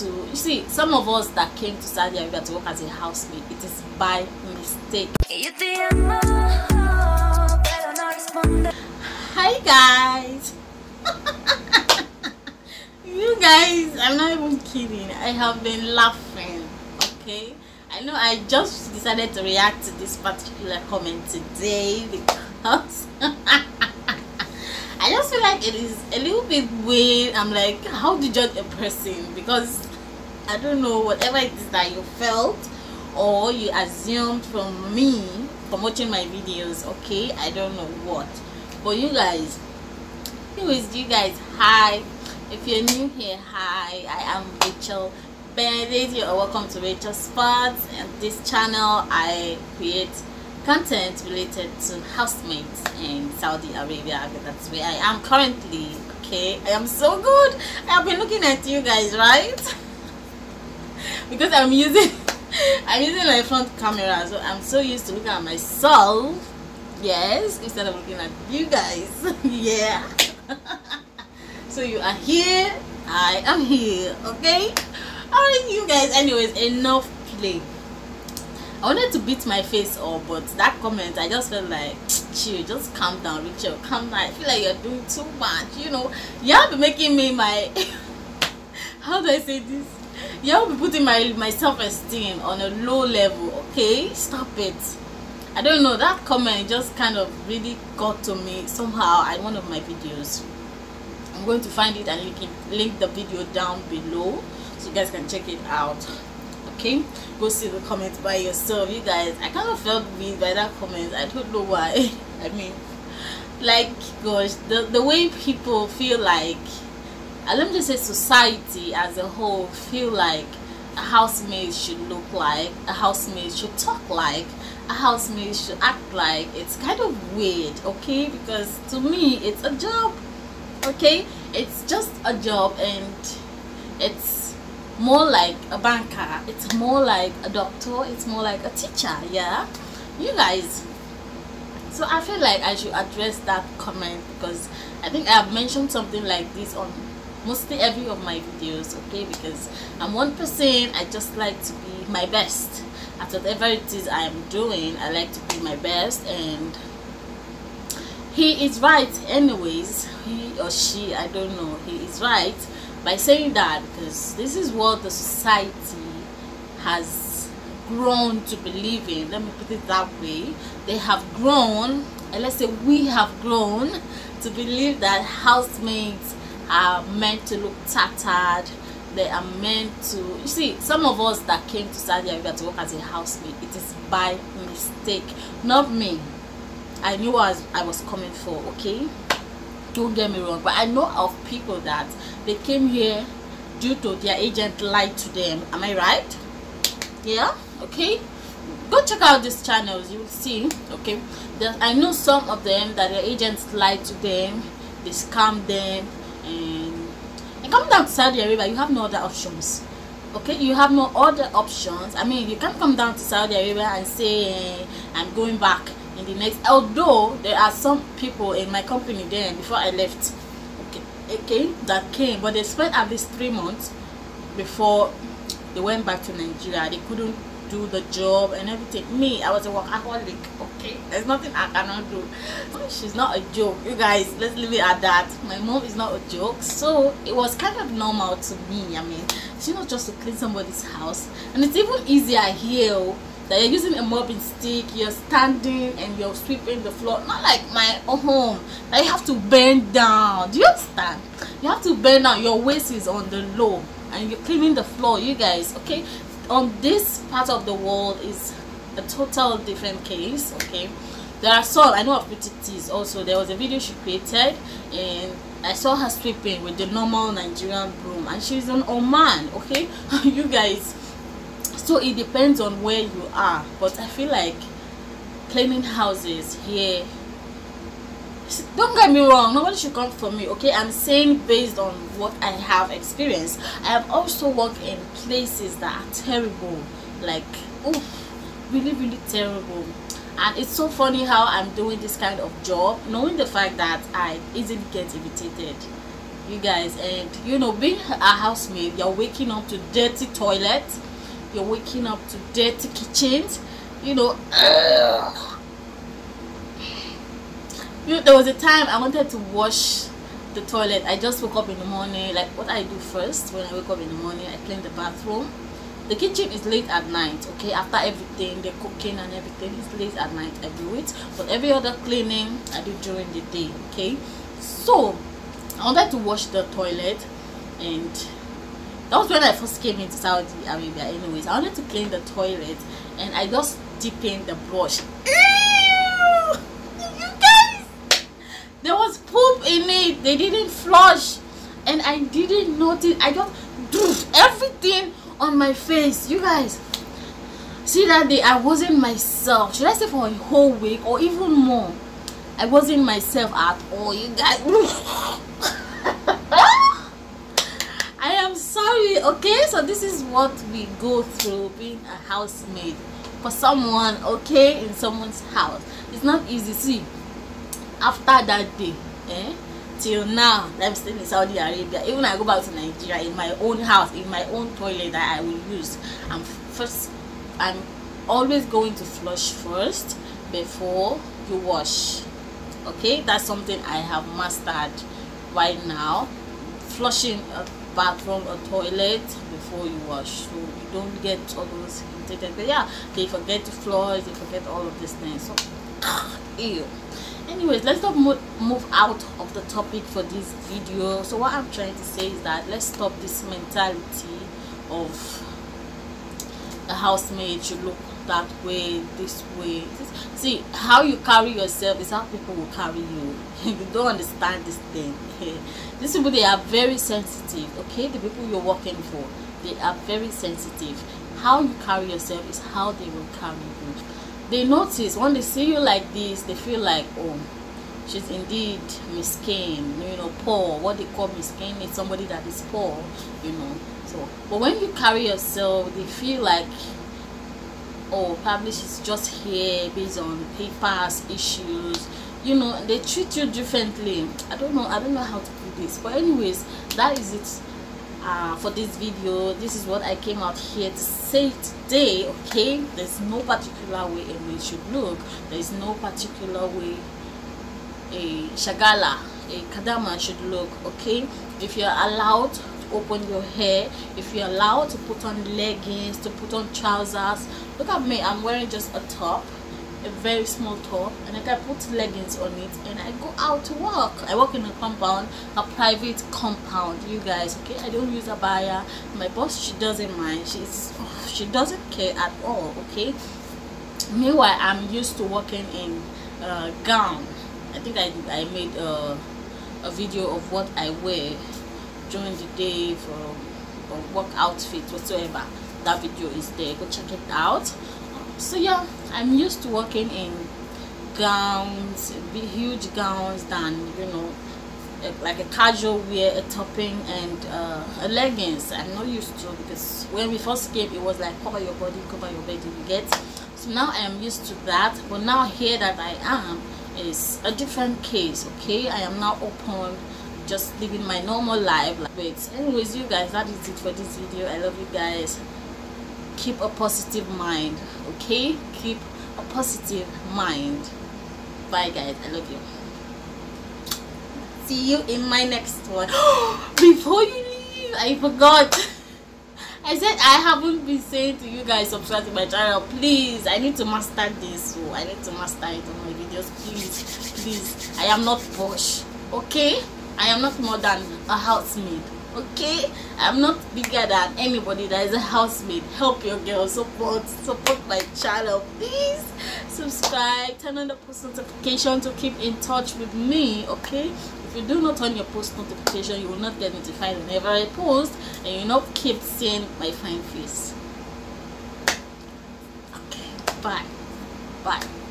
to you see some of us that came to saudi arabia to work as a housemaid it is by mistake. Hi guys. You guys i'm not even kidding. I have been laughing okay? I know i just decided to react to this particular comment today because I just feel like it is a little bit weird. I'm like, how do you judge a person? Because I don't know, whatever it is that you felt or you assumed from me from watching my videos, okay? I don't know what. But you guys, anyways, you guys, hi. If you're new here, hi. I am Rachel Benedict. You're welcome to Rachel's Spot. And this channel, I create content related to housemates in Saudi Arabia that's where I am currently okay? I am so good. I have been looking at you guys right? Because I'm using I'm using my front camera so I'm so used to looking at myself yes instead of looking at you guys yeah. So you are here I am here okay? Alright you guys anyways enough play I wanted to beat my face up, but that comment, I just felt like, chill, just calm down, Rachel, calm down. I feel like you're doing too much, you know. You have to making me my, how do I say this? You have to be putting my, my self-esteem on a low level, okay? Stop it. I don't know, that comment just kind of really got to me somehow in one of my videos. I'm going to find it and link, it, link the video down below so you guys can check it out okay go see the comments by yourself. You guys i kind of felt weird by that comment. I don't know why. I mean like gosh the the way people feel like uh, let me just say society as a whole feel like a housemaid should look like a housemaid should talk like a housemaid should act like. It's kind of weird okay? Because to me it's a job okay? It's just a job and it's more like a banker. It's more like a doctor. It's more like a teacher yeah? You guys. So i feel like i should address that comment because i think i have mentioned something like this on mostly every of my videos okay? Because i'm one person. I just like to be my best. At whatever it is i am doing i like to be my best and he is right anyways. He or she i don't know. He is right by saying that because this is what the society has grown to believe in. Let me put it that way. They have grown and let's say we have grown to believe that housemaids are meant to look tattered. They are meant to you see some of us that came to Saudi Arabia to work as a housemaid it is by mistake. Not me. I knew what I was coming for okay don't get me wrong but i know of people that they came here due to their agent lied to them. Am i right? Yeah? Okay. Go check out these channels you will see okay? There, i know some of them that their agents lied to them they scam them and and come down to saudi arabia you have no other options okay? You have no other options. I mean you can't come down to saudi arabia and say eh, i'm going back in the next although there are some people in my company then before i left okay, okay that came but they spent at least three months before they went back to nigeria. They couldn't do the job and everything. Me i was a workaholic okay? There's nothing i cannot do. She's not a joke. You guys let's leave it at that. My mom is not a joke. So it was kind of normal to me i mean she's not just to clean somebody's house. And it's even easier here oh, that you're using a mopping stick you're standing and you're sweeping the floor not like my home that you have to bend down. Do you understand? You have to bend down. Your waist is on the low and you're cleaning the floor you guys okay? On this part of the world is a total different case okay? There are some i know of pretty also there was a video she created and i saw her sweeping with the normal nigerian broom and she's an oman okay? You guys so it depends on where you are but i feel like cleaning houses here don't get me wrong nobody should come for me okay? I'm saying based on what i have experienced. I have also worked in places that are terrible like oh really really terrible. And it's so funny how i'm doing this kind of job knowing the fact that i easily get irritated. You guys and you know being a housemaid you're waking up to dirty toilets you're waking up to dirty kitchens you know you know, there was a time i wanted to wash the toilet. I just woke up in the morning like what i do first when i wake up in the morning i clean the bathroom. The kitchen is late at night okay? After everything the cooking and everything is late at night i do it. But every other cleaning i do during the day okay? So i wanted to wash the toilet and that was when i first came into saudi arabia anyways. I wanted to clean the toilet and i just in the brush. You guys, there was poop in it. They didn't flush. And i didn't notice. I just everything on my face. You guys see that day i wasn't myself. Should i say for a whole week or even more? I wasn't myself at all. You guys i am okay? So this is what we go through being a housemaid for someone okay in someone's house. It's not easy. See after that day eh till now i'm still in saudi arabia. Even i go back to nigeria in my own house in my own toilet that i will use. I'm first i'm always going to flush first before you wash okay? That's something i have mastered right now. Flushing a bathroom or toilet before you wash. So you don't get all those irritated. But yeah they forget to flush they forget all of these things. So ew. Anyways let's not move out of the topic for this video. So what i'm trying to say is that let's stop this mentality of housemaid should look that way this way. See how you carry yourself is how people will carry you. You don't understand this thing. These people they are very sensitive okay? The people you're working for they are very sensitive. How you carry yourself is how they will carry you. They notice when they see you like this they feel like oh she's indeed miskin you know poor what they call miskin is somebody that is poor you know. So but when you carry yourself they feel like oh probably she's just here based on papers issues. You know they treat you differently. I don't know i don't know how to put this but anyways that is it uh, for this video. This is what i came out here to say today okay? There's no particular way in which should look. There's no particular way a shagala a kadama should look okay if you're allowed to open your hair if you're allowed to put on leggings to put on trousers look at me i'm wearing just a top a very small top and I can put leggings on it and I go out to work. I work in a compound, a private compound, you guys, okay? I don't use abaya. My boss, she doesn't mind. She's she doesn't care at all, okay? Meanwhile, I'm used to working in uh, a gown. I think I, I made a, a video of what I wear during the day for, for work outfit whatsoever. That video is there. Go check it out so yeah i'm used to working in gowns huge gowns than you know like a casual wear a topping and uh, a leggings i'm not used to because when we first came it was like cover your body cover your body you get so now i am used to that but now here that i am is a different case okay? I am now open just living my normal life. But anyways you guys that is it for this video. I love you guys. Keep a positive mind okay? Keep a positive mind. Bye guys. I love you. See you in my next one. Before you leave i forgot I said I haven't been saying to you guys subscribe to my channel. Please, I need to master this. So I need to master it on my videos. Please, please. I am not posh. Okay? I am not more than a housemaid okay i'm not bigger than anybody that is a housemaid help your girl support support my channel please subscribe turn on the post notification to keep in touch with me okay if you do not turn your post notification you will not get notified whenever i post and you not keep seeing my fine face. Okay bye. Bye